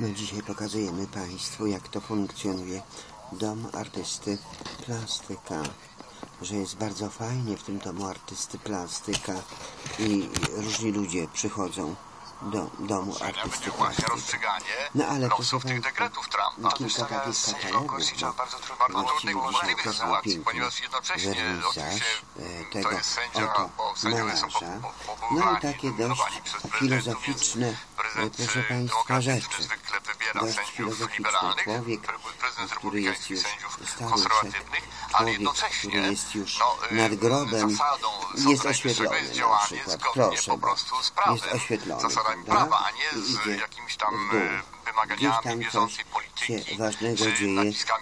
No dzisiaj pokazujemy Państwu, jak to funkcjonuje dom artysty plastyka. Że jest bardzo fajnie w tym domu artysty plastyka i różni ludzie przychodzą do domu artysty właśnie plastyka. rozstrzyganie No ale losów tych dekretów Trumpa. kilka takich z jego katalogów, konstytucja bo bardzo, trudnej, okazał sytuacji, ponieważ jednocześnie oczywiście e, to tego jest sędzia, bo sędziowie są No i takie dość filozoficzne, prezydent, proszę y, Państwa, rzeczy. Dość filozoficzny człowiek, który jest już konserwatywnych, ale człowiek, który jest już no, y, nad grobem, jest oświetlony na przykład. Proszę prawem, jest oświetlony, prawda? prawa, a nie I idzie tam w dół. e, Gdzieś tam coś się ważnego dzieje, nie jest to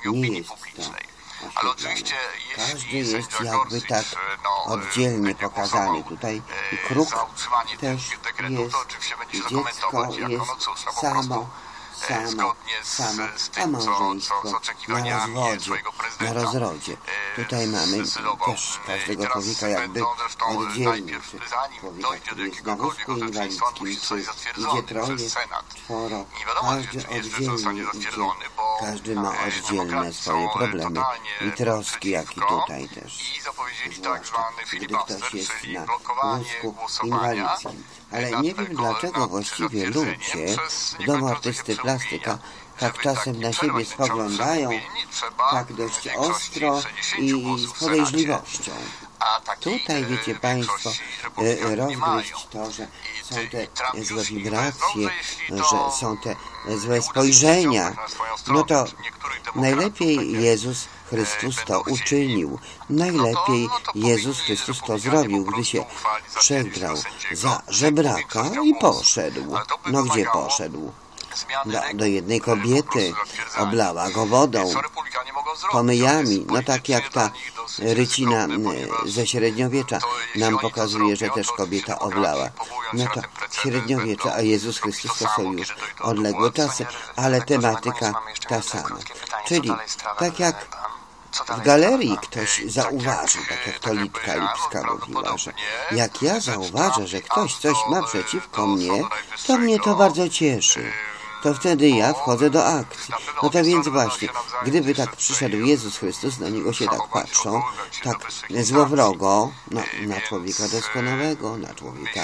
publicznej. Ale oczywiście Każdy jest jakby tak no, oddzielnie pokazany. Tutaj kruk też jest dziecko jest no samo, samo, z a tym, co, co, małżeństwo na rozwodzie, na rozrodzie. e, Tutaj mamy też E, każdego człowieka jakby oddzielnie, do który jest na wózku inwalidzkim, czy idzie troje, czworo, każdy oddzielnie idzie, każdy ma oddzielne swoje problemy i troski, jak i tutaj też. Tak Zwłaszcza, gdy ktoś jest na wózku inwalidzkim. Ale nie wiem dlaczego właściwie ludzie w domu artysty plastyka tak czasem na siebie spoglądają, tak dość ostro 60 i z podejrzliwością. Tutaj, e, wiecie Państwo, e, rozgryźć to, że są te złe wibracje, że są te złe spojrzenia, na swoją stronę no to najlepiej będzie, Jezus Chrystus e, to uczynił. No Najlepiej no Jezus Chrystus to zrobił, gdy się przegrał za żebraka i poszedł. No gdzie poszedł? Do, do jednej e, kobiety oblała go wodą pomyjami, no tak jak ta rycina ponieważ ze średniowiecza nam pokazuje, że też kobieta powołując No to średniowiecze, a Jezus Chrystus to są już odległe czasy, ale tematyka ta sama. Czyli tak jak w galerii ktoś zauważy, tak jak to Litka Lipska mówiła, że jak ja zauważę, że ktoś coś ma przeciwko mnie, to mnie to bardzo cieszy. To wtedy ja wchodzę do akcji. No to więc właśnie, gdyby tak przyszedł Jezus Chrystus, na niego się tak patrzą, tak złowrogo, no, na człowieka doskonałego, na człowieka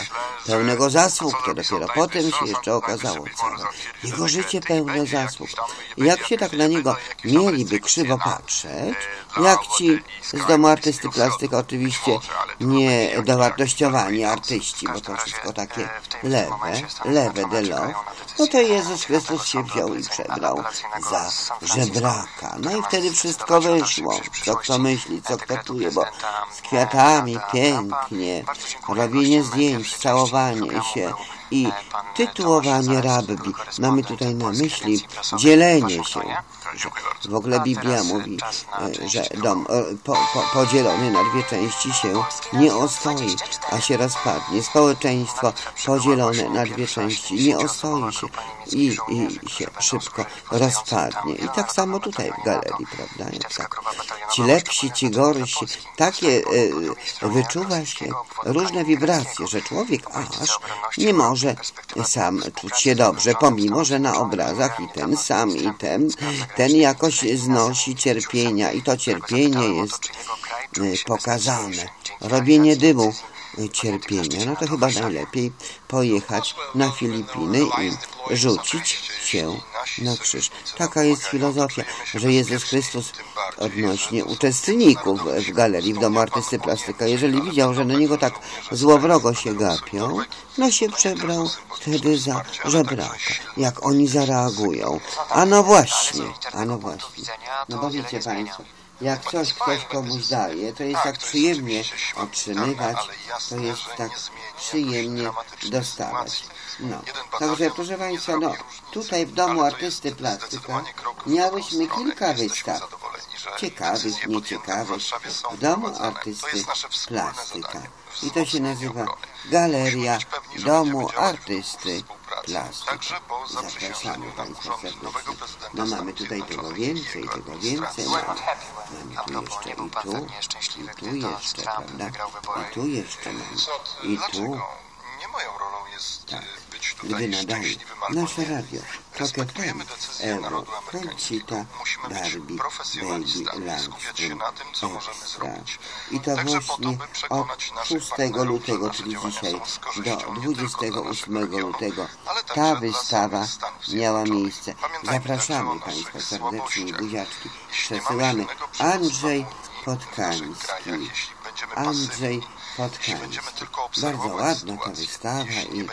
pełnego zasług, to dopiero potem się jeszcze okazało całe. Jego życie pełne zasług. Jak się tak na niego mieliby krzywo patrzeć, jak ci z domu artysty plastyka oczywiście nie dowartościowani artyści, bo to wszystko takie lewe, lewe delo, no to Jezus Chrystus się wziął i przebrał za żebraka. No i wtedy wszystko wyszło, co kto myśli, co kto czuje, bo z kwiatami pięknie, robienie zdjęć, całowanie się i tytułowanie rabbi. Mamy tutaj na myśli dzielenie się. W ogóle Biblia mówi, e, że dom e, po, po, podzielony na dwie części się nie ostoi, a się rozpadnie. Społeczeństwo podzielone na dwie części nie ostoi się i, i się szybko rozpadnie. I tak samo tutaj w galerii, prawda? Tak. Ci lepsi, ci gorsi, takie e, wyczuwa się różne wibracje, że człowiek aż nie może sam czuć się dobrze, pomimo, że na obrazach i ten sam, i ten, ten jakoś znosi cierpienia i to cierpienie jest e, pokazane. Robienie dymu e, cierpienia, no to chyba najlepiej pojechać na Filipiny i rzucić się na krzyż. Taka jest filozofia, że Jezus Chrystus odnośnie uczestników w galerii w Domu Artysty Plastyka, jeżeli widział, że na niego tak złowrogo się gapią, no się przebrał wtedy za żebraka. Jak oni zareagują. A no właśnie, a no właśnie. No bo wiecie Państwo, jak coś ktoś komuś daje, to jest tak przyjemnie otrzymywać, to jest tak przyjemnie dostawać. No, także proszę Państwa, no, tutaj w domu artysty plastyka miałyśmy kilka wystaw. Ciekawych, nieciekawych. W domu artysty plastyka. I to się nazywa Galeria Domu Artysty Plastyka. Zapraszamy Państwa serdecznie. No mamy tutaj tego więcej, tego więcej. Mamy, mamy tu jeszcze i tu, i tu jeszcze, prawda? I tu jeszcze mamy. I tu. Nie moją rolą jest Tak. być być tutaj szczęśliwym albo nasze radio Respektujemy decyzję Euro, narodu amerykańskiego. Musimy być Barbie, Baby, profesjonalistami i skupiać się na tym, co możemy zrobić. I to Także po to, właśnie od przekonać naszych 6 partnerów, że lutego, czyli dzisiaj, do korzyścią nie tylko dla 28 naszego regionu, lutego ta wystawa miała miejsce. Zapraszamy Państwa serdecznie buziaczki. Przesyłamy Andrzej Podkański. Będziemy Andrzej tylko Bardzo ładna ta wystawa i,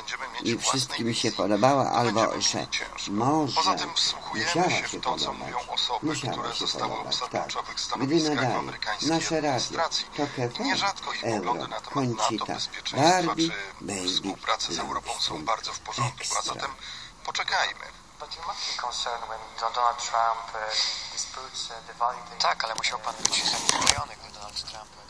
i wszystkim się podobała, to albo że może Poza tym wsłuchujemy musiała się się w to, co podobać. mówią osoby, Musiała które się zostały podobać, tak. Gdy amerykańskiej nasze radio Nierzadko ich Euro, Koncita, Barbie, Baby, współpracy z Europą są Landstrom, bardzo w porządku. A Extra. zatem poczekajmy. The validity. Tak, ale musiał pan być zaniepokojony, gdy Donald Trump